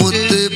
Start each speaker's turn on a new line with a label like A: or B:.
A: मुद्दे